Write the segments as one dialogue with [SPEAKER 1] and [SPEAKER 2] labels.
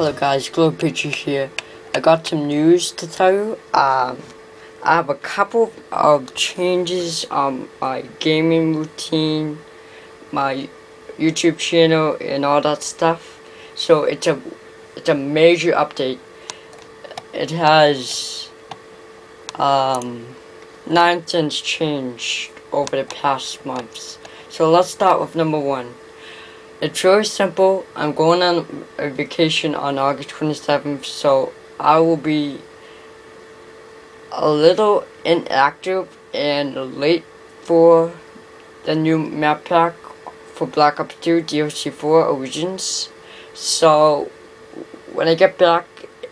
[SPEAKER 1] Hello guys, Glory Patriot here. I got some news to tell you. Um, I have a couple of changes on my gaming routine, my YouTube channel, and all that stuff. So it's a it's a major update. It has um, nine things changed over the past months. So let's start with number one. It's really simple. I'm going on a vacation on August 27th, so I will be a little inactive and late for the new map pack for Black Ops 2 DLC 4 Origins. So when I get back,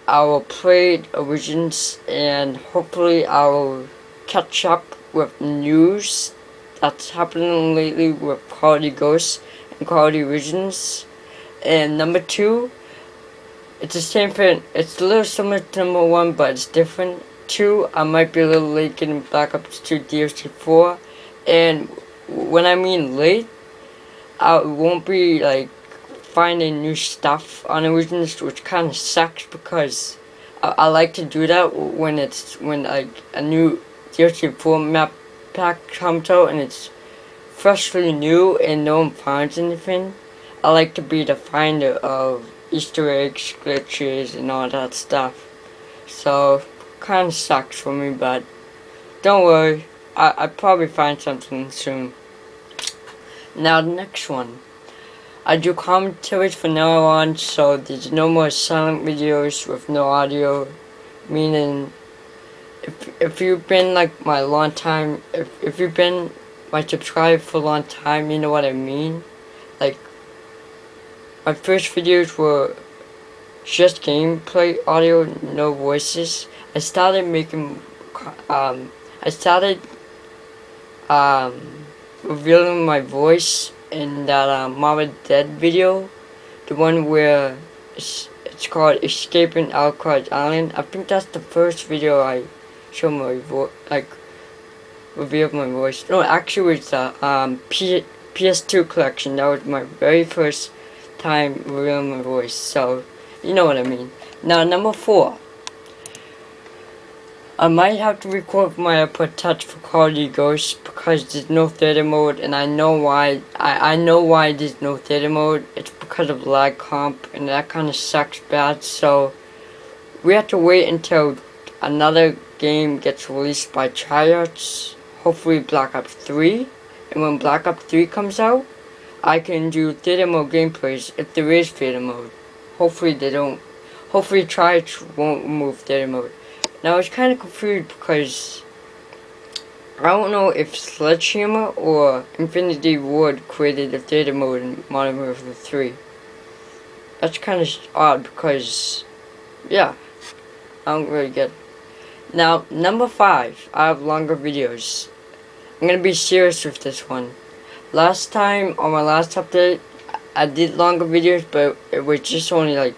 [SPEAKER 1] I will play Origins and hopefully I will catch up with news that's happening lately with Call of Duty Ghosts quality Regions. And number two, it's the same thing. It's a little similar to number one, but it's different. Two, I might be a little late getting back up to DLC 4. And when I mean late, I won't be like finding new stuff on Origins, which kind of sucks because I, I, like to do that when it's when like a new DLC 4 map pack comes out and it's freshly new and no one finds anything, I like to be the finder of Easter eggs, glitches, and all that stuff. So, kinda sucks for me, but don't worry, I I probably find something soon. Now the next one. I do commentaries from now on, so there's no more silent videos with no audio, meaning if if you've been like my long time, if if you've been my subscriber for a long time, you know what I mean? Like, my first videos were just gameplay audio, no voices. I started making, um, I started, um, revealing my voice in that, uh, Mama Dead video. The one where it's, it's called Escaping Alcatraz Island. I think that's the first video I show my voice, like, revealed my voice. No, actually it's a um, P PS2 collection. That was my very first time revealing my voice. So, you know what I mean. Now, number four. I might have to record my iPod Touch for Call of Duty Ghost because there's no theater mode and I know why I, I know why there's no theater mode. It's because of lag comp and that kinda sucks bad so we have to wait until another game gets released by Treyarch hopefully Black Ops 3. And when Black Ops 3 comes out, I can do theater mode gameplays if there is theater mode. Hopefully they don't, hopefully Treyarch won't remove theater mode. Now I was kind of confused because I don't know if Sledgehammer or Infinity Ward created the theater mode in Modern Warfare 3. That's kind of odd because, yeah, I don't really get Now, number 5, I have longer videos. I'm gonna be serious with this one. Last time, on my last update, I did longer videos, but it was just only like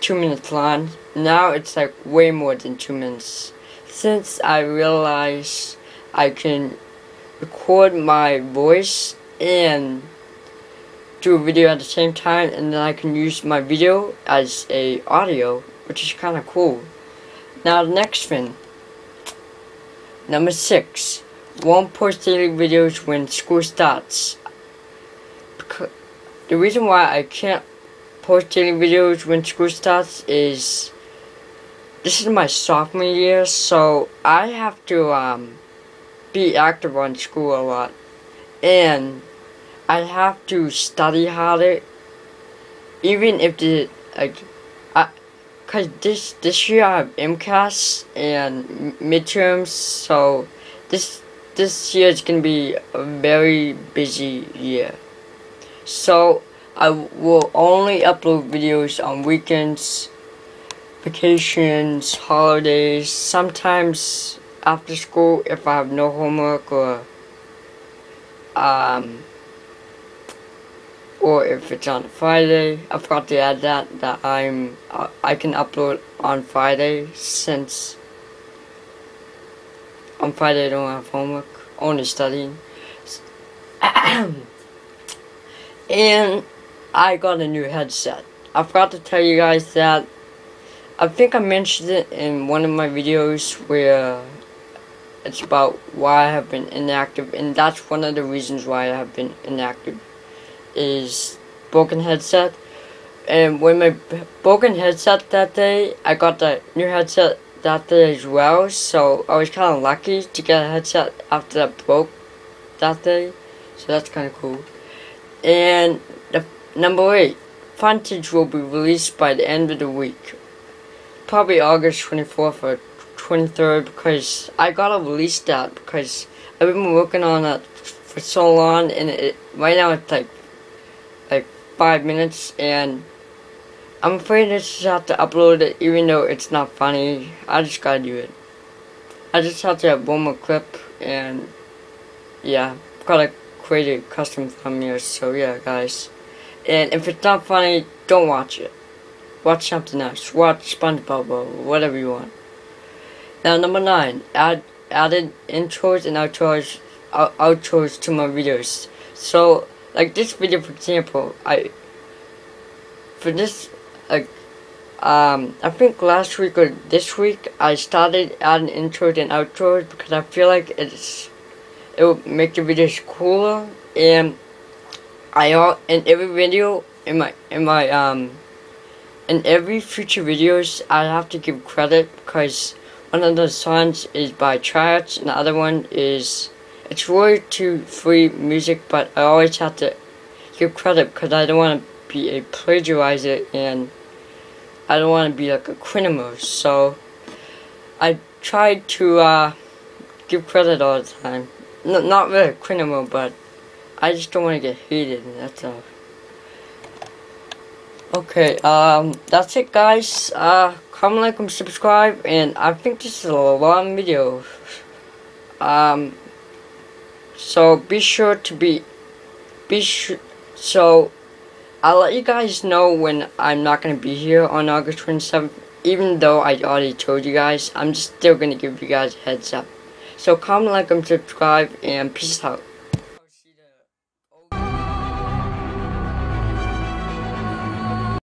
[SPEAKER 1] two minutes long. Now it's like way more than two minutes. Since I realized I can record my voice and do a video at the same time and then I can use my video as a audio which is kind of cool. Now the next thing number six won't post daily videos when school starts. Because the reason why I can't post daily videos when school starts is this is my sophomore year, so I have to um, be active on school a lot. And I have to study harder, even if the, like, I, cause this, this year I have MCAS and midterms, so this this year is going to be a very busy year. So I will only upload videos on weekends, vacations, holidays, sometimes after school if I have no homework or um or if it's on Friday. I forgot to add that that I'm uh, I can upload on Friday since on Friday I don't have homework, only studying. and I got a new headset. I forgot to tell you guys that I think I mentioned it in one of my videos where it's about why I have been inactive and that's one of the reasons why I have been inactive is broken headset and when my broken headset that day I got the new headset that day as well so I was kind of lucky to get a headset after that broke that day so that's kind of cool. And the number 8 footage will be released by the end of the week. Probably August 24th or 23rd because I gotta release that because I've been working on it for so long and it, right now it's like like five minutes and I'm afraid I just have to upload it even though it's not funny. I just gotta do it. I just have to have one more clip and yeah, gotta create a custom thumbnail so yeah guys. And if it's not funny, don't watch it. Watch something else. Watch SpongeBob or whatever you want. Now number nine, add added intros and outros out, outros to my videos. So like this video for example, I for this like um I think last week or this week I started adding intros and outros because I feel like it's it will make the videos cooler and I all in every video in my in my um in every future videos I have to give credit because one of the songs is by Triots, and the other one is it's really free music, but I always have to give credit because I don't want to be a plagiarizer and I don't want to be like a criminal. So I try to uh, give credit all the time. N not really a criminal, but I just don't want to get hated, that's all. Okay, um, that's it, guys. Uh, comment, like, and subscribe, and I think this is a long video. Um, so be sure to be, be sure, so I'll let you guys know when I'm not going to be here on August 27th, even though I already told you guys, I'm still going to give you guys a heads up. So comment, like, and subscribe, and peace out.